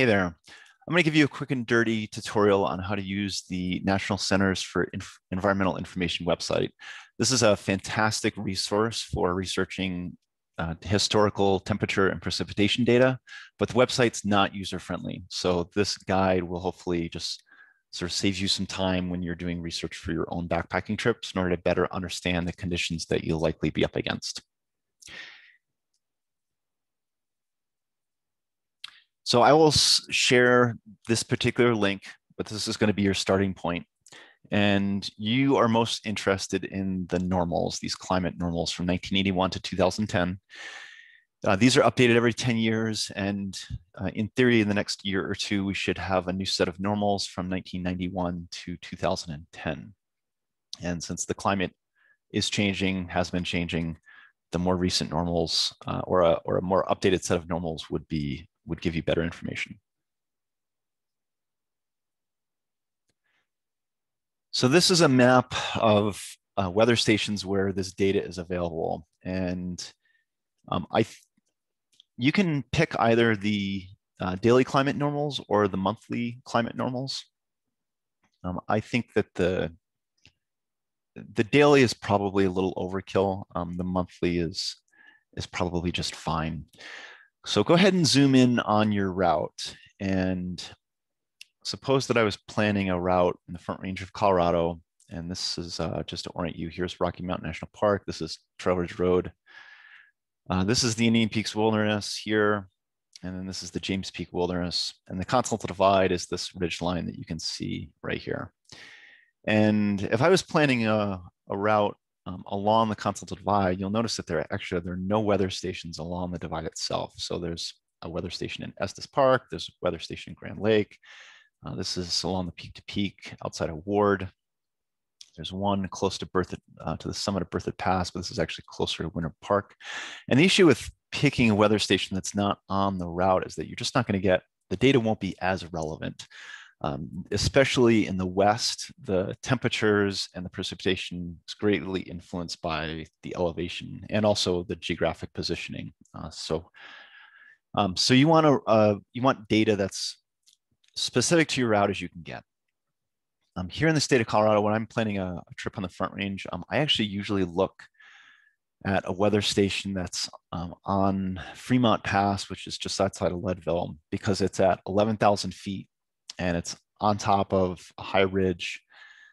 Hey there. I'm going to give you a quick and dirty tutorial on how to use the National Centers for Inf Environmental Information website. This is a fantastic resource for researching uh, historical temperature and precipitation data, but the website's not user-friendly. So this guide will hopefully just sort of save you some time when you're doing research for your own backpacking trips in order to better understand the conditions that you'll likely be up against. So I will share this particular link, but this is going to be your starting point. And you are most interested in the normals, these climate normals from 1981 to 2010. Uh, these are updated every 10 years. And uh, in theory, in the next year or two, we should have a new set of normals from 1991 to 2010. And since the climate is changing, has been changing, the more recent normals uh, or, a, or a more updated set of normals would be would give you better information. So this is a map of uh, weather stations where this data is available. And um, I, you can pick either the uh, daily climate normals or the monthly climate normals. Um, I think that the the daily is probably a little overkill. Um, the monthly is is probably just fine. So go ahead and zoom in on your route. And suppose that I was planning a route in the front range of Colorado. And this is uh, just to orient you. Here's Rocky Mountain National Park. This is Trail Ridge Road. Uh, this is the Indian Peaks Wilderness here. And then this is the James Peak Wilderness. And the Continental Divide is this ridge line that you can see right here. And if I was planning a, a route um, along the Continental Divide, you'll notice that there are actually there are no weather stations along the divide itself. So there's a weather station in Estes Park, there's a weather station in Grand Lake. Uh, this is along the peak to peak outside of Ward. There's one close to Berthoud, uh, to the summit of Berthoud Pass, but this is actually closer to Winter Park. And the issue with picking a weather station that's not on the route is that you're just not going to get, the data won't be as relevant. Um, especially in the west, the temperatures and the precipitation is greatly influenced by the elevation and also the geographic positioning. Uh, so, um, so you want to uh, you want data that's specific to your route as you can get. Um, here in the state of Colorado, when I'm planning a, a trip on the Front Range, um, I actually usually look at a weather station that's um, on Fremont Pass, which is just outside of Leadville, because it's at 11,000 feet and it's on top of a high ridge.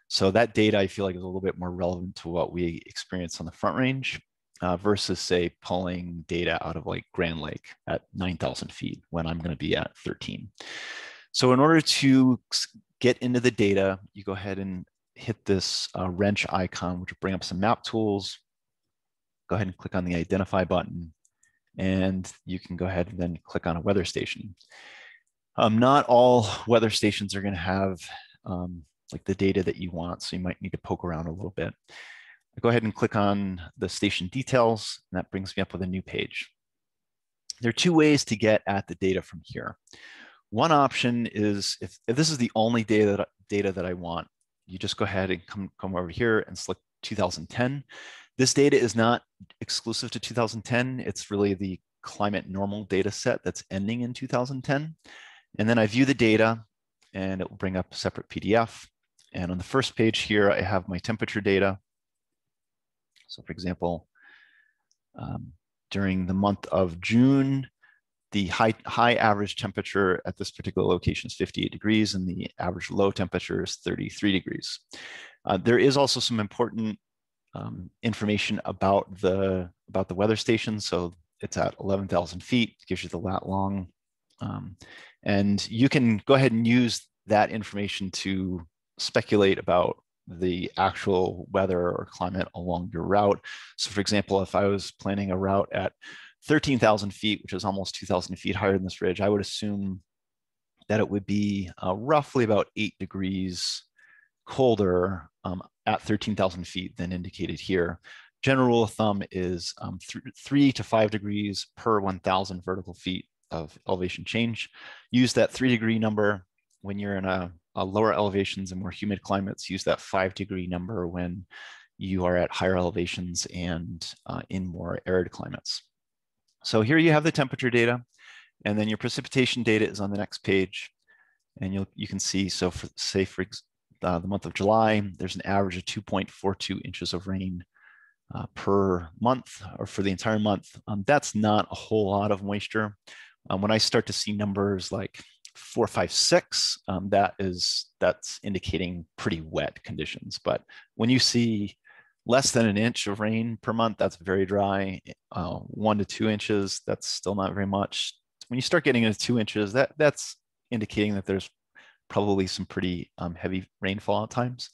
So that data I feel like is a little bit more relevant to what we experience on the front range uh, versus say pulling data out of like Grand Lake at 9,000 feet when I'm gonna be at 13. So in order to get into the data, you go ahead and hit this uh, wrench icon, which will bring up some map tools. Go ahead and click on the identify button and you can go ahead and then click on a weather station. Um, not all weather stations are going to have um, like the data that you want, so you might need to poke around a little bit. I go ahead and click on the station details, and that brings me up with a new page. There are two ways to get at the data from here. One option is if, if this is the only data that, data that I want, you just go ahead and come, come over here and select 2010. This data is not exclusive to 2010. It's really the climate normal data set that's ending in 2010. And then I view the data and it will bring up a separate PDF. And on the first page here, I have my temperature data. So for example, um, during the month of June, the high, high average temperature at this particular location is 58 degrees and the average low temperature is 33 degrees. Uh, there is also some important um, information about the, about the weather station. So it's at 11,000 feet, gives you the lat long um, and you can go ahead and use that information to speculate about the actual weather or climate along your route. So for example, if I was planning a route at 13,000 feet, which is almost 2,000 feet higher than this ridge, I would assume that it would be uh, roughly about eight degrees colder um, at 13,000 feet than indicated here. General rule of thumb is um, th three to five degrees per 1,000 vertical feet of elevation change. Use that three degree number when you're in a, a lower elevations and more humid climates. Use that five degree number when you are at higher elevations and uh, in more arid climates. So here you have the temperature data. And then your precipitation data is on the next page. And you'll, you can see, so for, say for uh, the month of July, there's an average of 2.42 inches of rain uh, per month or for the entire month. Um, that's not a whole lot of moisture. Um, when I start to see numbers like four, five, six, um, that is that's indicating pretty wet conditions. But when you see less than an inch of rain per month, that's very dry. Uh, one to two inches, that's still not very much. When you start getting into two inches, that that's indicating that there's probably some pretty um, heavy rainfall at times.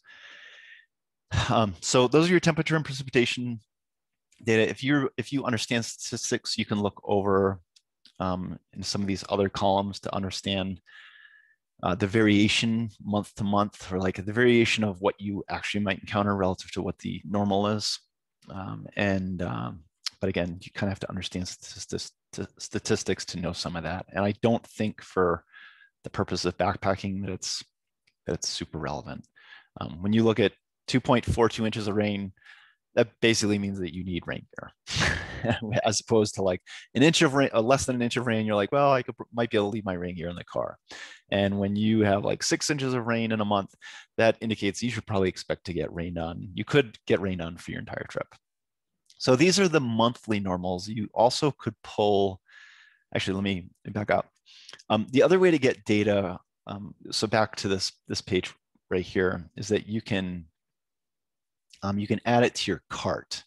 Um, so those are your temperature and precipitation data. If you if you understand statistics, you can look over um, in some of these other columns to understand uh, the variation month to month, or like the variation of what you actually might encounter relative to what the normal is. Um, and um, but again, you kind of have to understand statistics to, know some of that. And I don't think for the purpose of backpacking that it's that it's super relevant. Um, when you look at 2.42 inches of rain, that basically means that you need rain gear, as opposed to like an inch of rain, uh, less than an inch of rain. You're like, well, I could, might be able to leave my rain gear in the car. And when you have like six inches of rain in a month, that indicates you should probably expect to get rained on. You could get rained on for your entire trip. So these are the monthly normals. You also could pull, actually, let me back up. Um, the other way to get data, um, so back to this, this page right here, is that you can um, you can add it to your cart.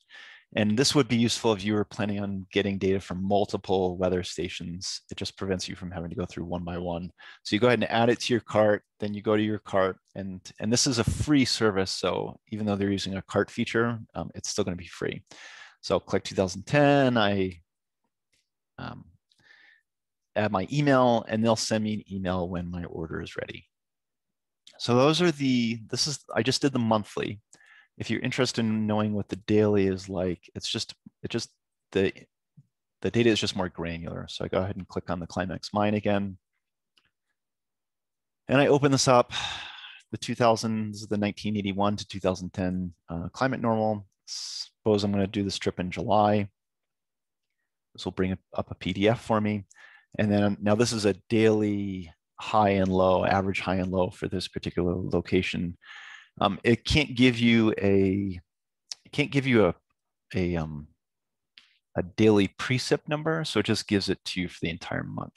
And this would be useful if you were planning on getting data from multiple weather stations. It just prevents you from having to go through one by one. So you go ahead and add it to your cart, then you go to your cart and, and this is a free service. So even though they're using a cart feature, um, it's still gonna be free. So click 2010, I um, add my email and they'll send me an email when my order is ready. So those are the, this is, I just did the monthly if you're interested in knowing what the daily is like, it's just, it just, the, the data is just more granular. So I go ahead and click on the Climax Mine again. And I open this up, the 2000s, the 1981 to 2010 uh, climate normal. Suppose I'm gonna do this trip in July. This will bring up a PDF for me. And then now this is a daily high and low, average high and low for this particular location. Um, it can't give you a can't give you a a um, a daily precip number, so it just gives it to you for the entire month.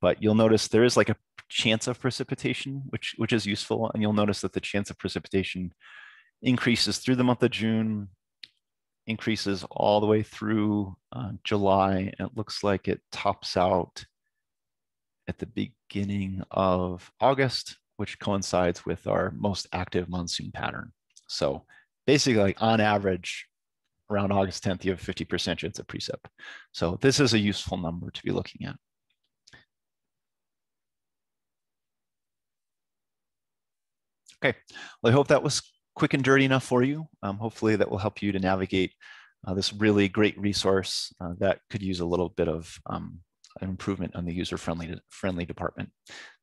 But you'll notice there is like a chance of precipitation, which which is useful, and you'll notice that the chance of precipitation increases through the month of June, increases all the way through uh, July, and it looks like it tops out at the beginning of August, which coincides with our most active monsoon pattern. So basically like on average, around August 10th, you have 50% chance of precip. So this is a useful number to be looking at. Okay, well, I hope that was quick and dirty enough for you. Um, hopefully that will help you to navigate uh, this really great resource uh, that could use a little bit of um, improvement on the user-friendly friendly department.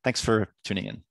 Thanks for tuning in.